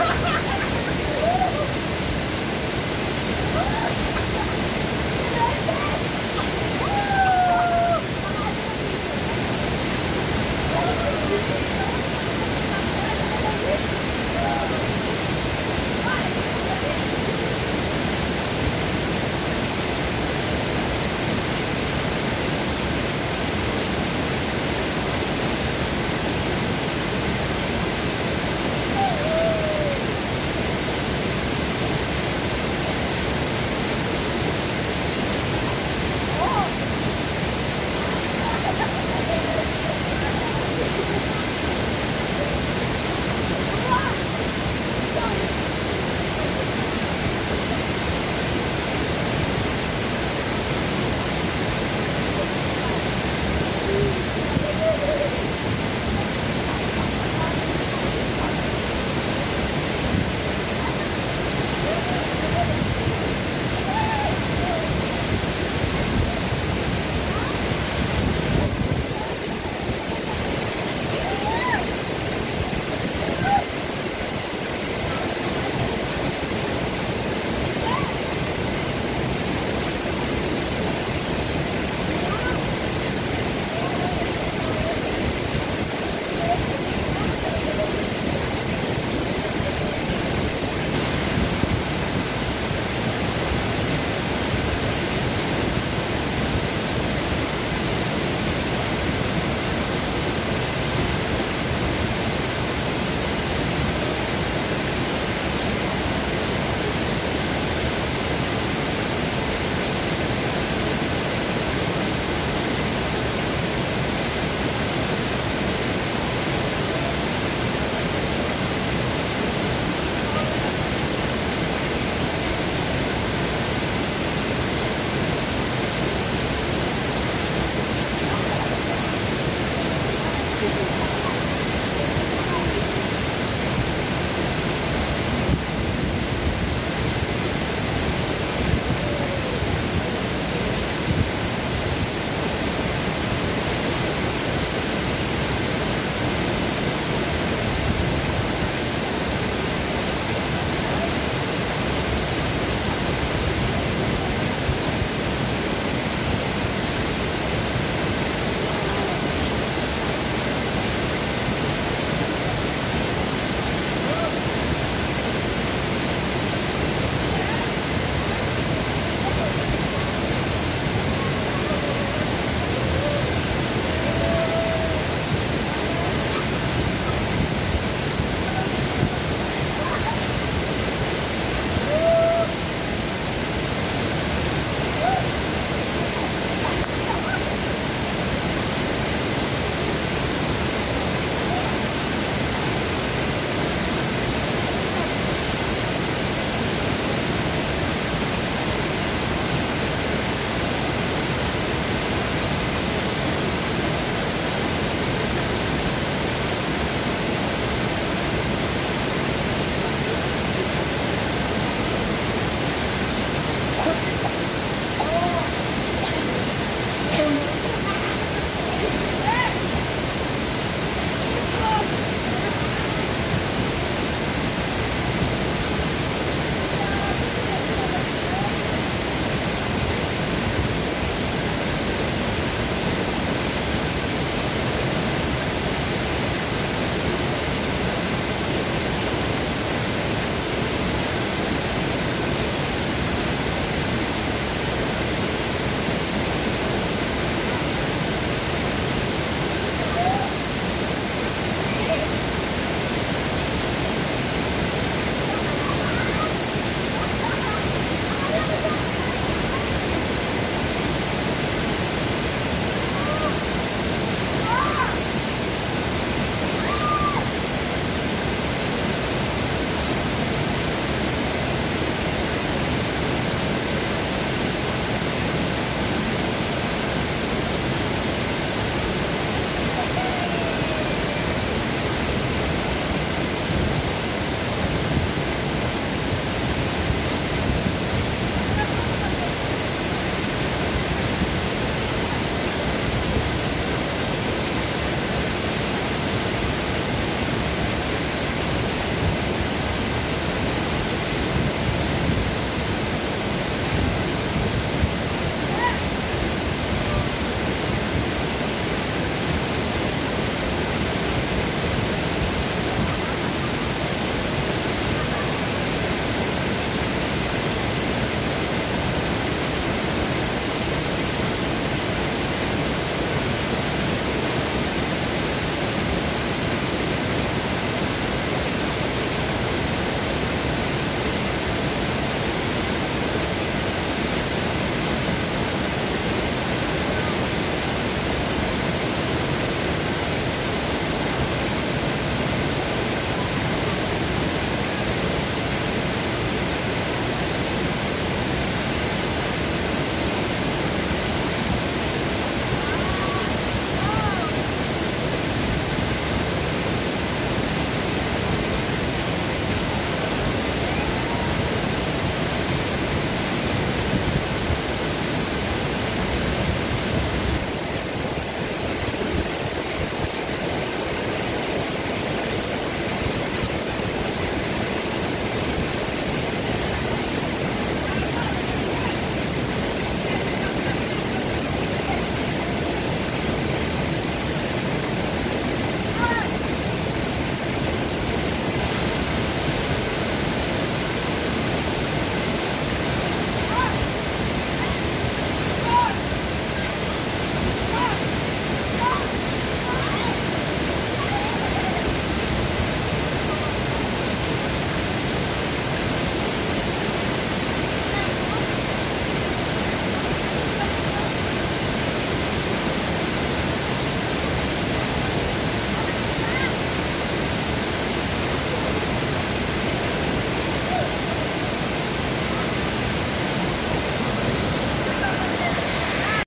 Ha ha ha!